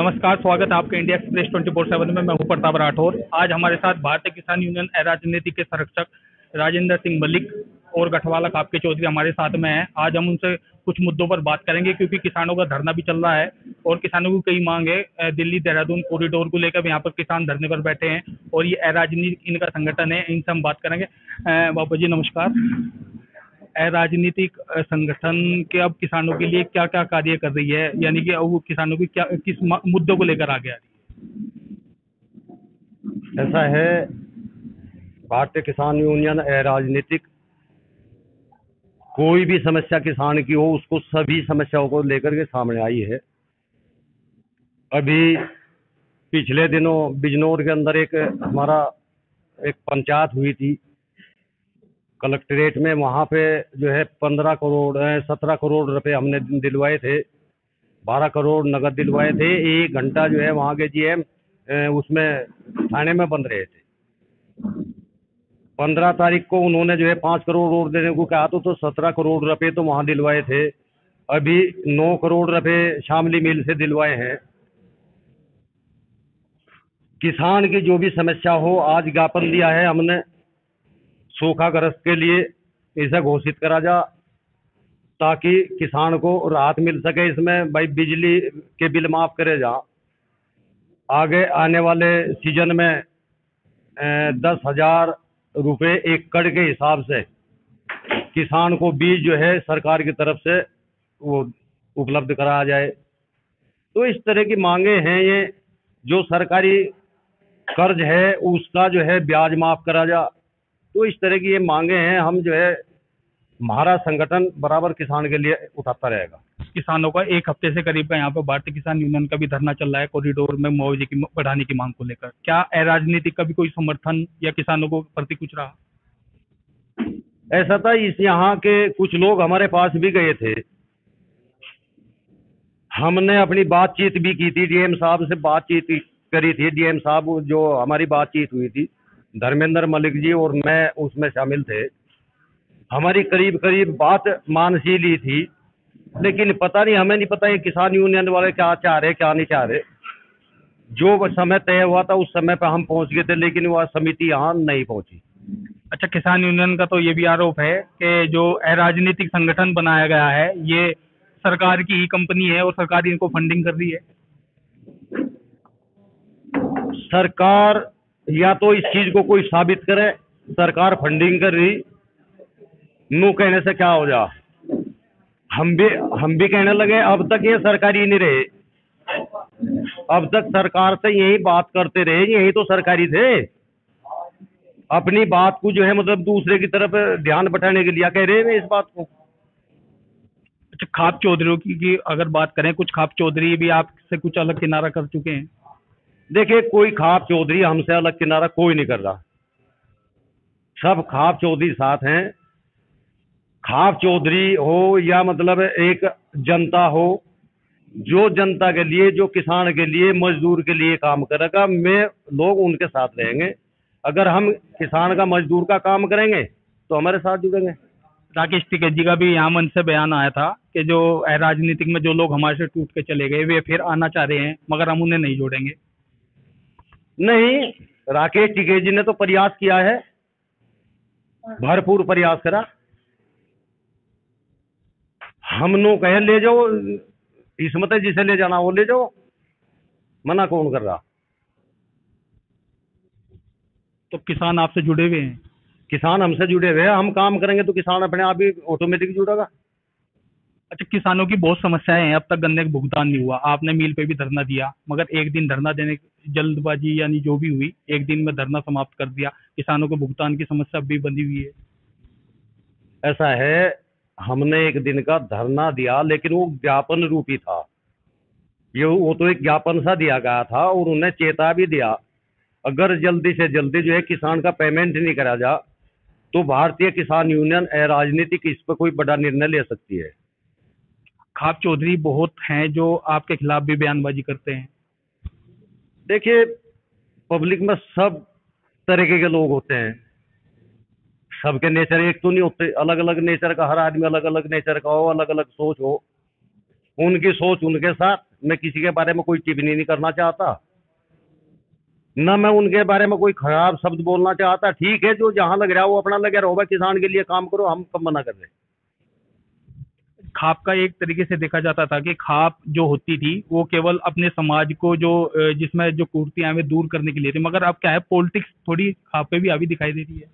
नमस्कार, स्वागत है आपके India Express twenty four seven में। मैं हूँ प्रताप राठौर। आज हमारे साथ भारतीय किसान यूनियन राजनीति के संरक्षक राजेंद्र सिंह मलिक और गठवाला कापके चौधरी हमारे साथ में हैं। आज हम उनसे कुछ मुद्दों पर बात करेंगे, क्योंकि किसानों का धरना भी चल रहा है और किसानों की कई मांग है। दिल्ली, देहरादून कॉरिडोर को लेकर यहाँ पर किसान धरने पर बैठे हैं और ये अराजनीतिक इनका संगठन है, इनसे हम बात करेंगे। बाबा जी नमस्कार। राजनीतिक संगठन के अब किसानों के लिए क्या क्या कार्य कर रही है? यानी कि अब किसानों की क्या, किस मुद्दों को लेकर आगे आ रही है? ऐसा है, भारतीय किसान यूनियन अराजनीतिक कोई भी समस्या किसान की हो, उसको सभी समस्याओं को लेकर के सामने आई है। अभी पिछले दिनों बिजनौर के अंदर एक हमारा एक पंचायत हुई थी कलेक्ट्रेट में वहाँ पे जो है पंद्रह करोड़ सत्रह करोड़ रुपए हमने दिलवाए थे। बारह करोड़ नगद दिलवाए थे। एक घंटा जो है वहाँ के जीएम उसमें थाने में बंद रहे थे। पंद्रह तारीख को उन्होंने जो है पाँच करोड़ और देने को कहा तो, तो सत्रह करोड़ रुपए तो वहाँ दिलवाए थे। अभी नौ करोड़ रुपए शामली मिल से दिलवाए हैं। किसान की जो भी समस्या हो आज ज्ञापन दिया है हमने। सूखाग्रस्त के लिए इसे घोषित करा जा, ताकि किसान को राहत मिल सके इसमें। भाई, बिजली के बिल माफ़ करे जा। आगे आने वाले सीज़न में दस हज़ार रुपये एकड़ के हिसाब से किसान को बीज जो है सरकार की तरफ़ से वो उपलब्ध कराया जाए। तो इस तरह की मांगे हैं ये। जो सरकारी कर्ज है, उसका जो है ब्याज माफ़ करा जा। तो इस तरह की ये मांगे हैं हम जो है हमारा संगठन बराबर किसान के लिए उठाता रहेगा। किसानों का एक हफ़्ते से करीब यहाँ पर भारतीय किसान यूनियन का भी धरना चल रहा है कॉरिडोर में मुआवजे की बढ़ाने की मांग को लेकर। क्या राजनीतिक का भी कोई समर्थन या किसानों को प्रति कुछ रहा? ऐसा था इस यहाँ के कुछ लोग हमारे पास भी गए थे। हमने अपनी बातचीत भी की थी डीएम साहब से बातचीत करी थी डीएम साहब जो हमारी बातचीत हुई थी। धर्मेंद्र मलिक जी और मैं उसमें शामिल थे। हमारी करीब करीब बात मानसीली थी लेकिन पता नहीं हमें नहीं पता ये किसान यूनियन वाले क्या चाह रहे क्या नहीं चाह रहे। जो समय तय हुआ था उस समय पर हम पहुँच गए थे लेकिन वह समिति यहाँ नहीं पहुँची। अच्छा किसान यूनियन का तो ये भी आरोप है कि जो अराजनीतिक संगठन बनाया गया है ये सरकार की ही कंपनी है और सरकार इनको फंडिंग कर रही है। सरकार या तो इस चीज़ को कोई साबित करे सरकार फंडिंग कर रही मुँह कहने से क्या हो जा? हम भी हम भी कहने लगे अब तक ये सरकारी नहीं रहे। अब तक सरकार से यही बात करते रहे यही तो सरकारी थे। अपनी बात को जो है मतलब दूसरे की तरफ़ ध्यान बटाने के लिए कह रहे हैं इस बात को। अच्छा खाप चौधरी की, की अगर बात करें कुछ खाप चौधरी भी आपसे कुछ अलग किनारा कर चुके हैं। देखिए, कोई खाप चौधरी हमसे अलग किनारा कोई नहीं कर रहा। सब खाप चौधरी साथ हैं। खाप चौधरी हो या मतलब एक जनता हो, जो जनता के लिए, जो किसान के लिए, मजदूर के लिए काम करेगा, मैं, लोग उनके साथ रहेंगे। अगर हम किसान का, मजदूर का काम करेंगे तो हमारे साथ जुड़ेंगे। राकेश टिकैत जी का भी यहाँ मन से बयान आया था कि जो राजनीतिक में जो लोग हमारे से टूट के चले गए, वे फिर आना चाह रहे हैं, मगर हम उन्हें नहीं जोड़ेंगे। नहीं राकेश टिकेत जी ने तो प्रयास किया है। भरपूर प्रयास करा। हम नो कहे ले जाओ इसमत है जिसे ले जाना वो ले जाओ। मना कौन कर रहा? तो किसान आपसे जुड़े हुए हैं? किसान हमसे जुड़े हुए हैं। हम काम करेंगे तो किसान अपने आप ही ऑटोमेटिक जुड़ेगा। अच्छा किसानों की बहुत समस्याएँ हैं। अब तक गन्ने का भुगतान नहीं हुआ। आपने मिल पे भी धरना दिया, मगर एक दिन धरना देने, जल्दबाजी यानी जो भी हुई, एक दिन में धरना समाप्त कर दिया। किसानों को भुगतान की समस्या भी बनी हुई है। ऐसा है, हमने एक दिन का धरना दिया, लेकिन वो ज्ञापन रूपी था। ये वो तो एक ज्ञापन सा दिया गया था और उन्हें चेता भी दिया। अगर जल्दी से जल्दी जो है किसान का पेमेंट नहीं करा जा तो भारतीय किसान यूनियन राजनीतिक इस पर कोई बड़ा निर्णय ले सकती है। खाप चौधरी बहुत हैं जो आपके खिलाफ भी बयानबाजी करते हैं। देखिए पब्लिक में सब तरीके के लोग होते हैं। सबके नेचर एक तो नहीं होते। अलग अलग नेचर का, हर आदमी अलग अलग नेचर का हो अलग अलग सोच हो। उनकी सोच, उनके साथ मैं किसी के बारे में कोई टिप्पणी नहीं करना चाहता। न मैं उनके बारे में कोई खराब शब्द बोलना चाहता। ठीक है, जो जहाँ लग रहा है वो अपना लगे रहो किसान के लिए काम करो, हम कब मना कर रहे हैं। खाप का एक तरीके से देखा जाता था कि खाप जो होती थी, वो केवल अपने समाज को जो जिसमें जो कुर्तियाँ हैं दूर करने के लिए थी, मगर अब क्या है, पॉलिटिक्स थोड़ी खाप पे भी अभी दिखाई दे रही है।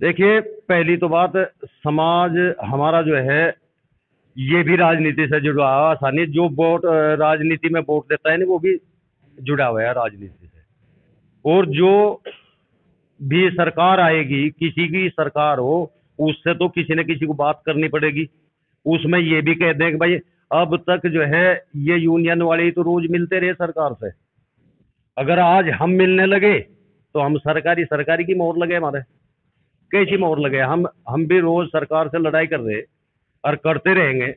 देखिए, पहली तो बात, समाज हमारा जो है, ये भी राजनीति से जुड़ा हुआ आसानी जो वोट राजनीति में वोट देता है ना, वो भी जुड़ा हुआ है राजनीति से। और जो भी सरकार आएगी, किसी की सरकार हो उससे तो किसी न किसी को बात करनी पड़ेगी। उसमें ये भी कह दें कि भाई अब तक जो है ये यूनियन वाले ही तो रोज मिलते रहे सरकार से। अगर आज हम मिलने लगे तो हम सरकारी सरकारी की मोहर लगे हमारे कैसी मोहर लगे हम हम भी रोज सरकार से लड़ाई कर रहे और करते रहेंगे।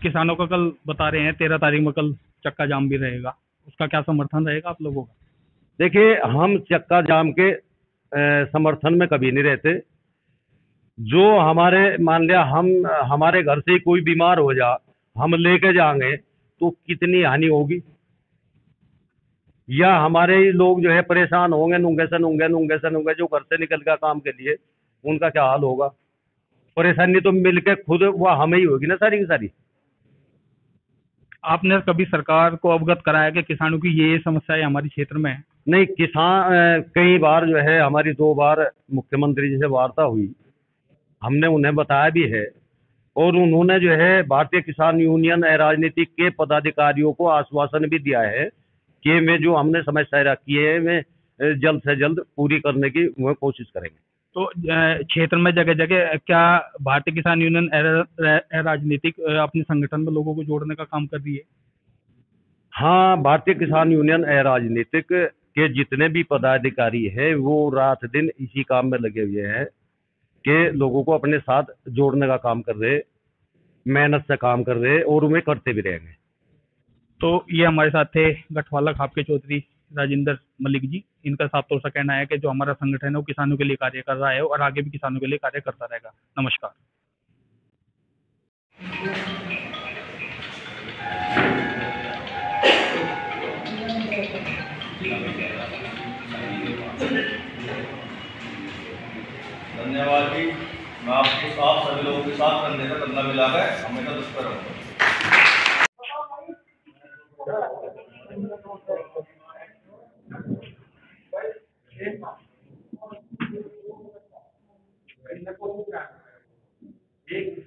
किसानों का कल बता रहे हैं तेरह तारीख में कल चक्का जाम भी रहेगा। उसका क्या समर्थन रहेगा आप लोगों का? देखिए हम चक्का जाम के समर्थन में कभी नहीं रहते। जो हमारे, मान लिया हम, हमारे घर से कोई बीमार हो जा, हम लेके जाएँगे तो कितनी हानि होगी? या हमारे ही लोग जो है परेशान होंगे, नूँगे से नूँगे नूँगे से नूँगे, जो घर से निकल गया काम के लिए, उनका क्या हाल होगा? परेशानी तो मिलके खुद वह हमें ही होगी ना सारी की सारी। आपने कभी सरकार को अवगत कराया कि किसानों की ये ये समस्याएँ हमारे क्षेत्र में है? नहीं किसान कई बार जो है हमारी दो बार मुख्यमंत्री जी से वार्ता हुई। हमने उन्हें बताया भी है। और उन्होंने जो है भारतीय किसान यूनियन राजनीतिक के पदाधिकारियों को आश्वासन भी दिया है कि मैं जो हमने समस्या रखी है मैं जल्द से जल्द पूरी करने की वो कोशिश करेंगे। तो क्षेत्र में जगह जगह क्या भारतीय किसान यूनियन राजनीतिक अपने संगठन में लोगों को जोड़ने का काम कर रही है? हाँ भारतीय किसान यूनियन राजनीतिक के जितने भी पदाधिकारी हैं, वो रात दिन इसी काम में लगे हुए हैं कि लोगों को अपने साथ जोड़ने का काम कर रहे, मेहनत से काम कर रहे और उन्हें करते भी रहेंगे। तो ये हमारे साथ थे गठवाला खाप के चौधरी राजेंद्र मलिक जी। इनका साफ़ तौर से कहना है कि जो हमारा संगठन है, वो किसानों के लिए कार्य कर रहा है और आगे भी किसानों के लिए कार्य करता रहेगा। नमस्कार। धन्यवाद जी। मैं आपके साथ सभी लोगों के साथ कंधे का कंधा मिलाकर हमेशा दुष्कर रहूँगा। एक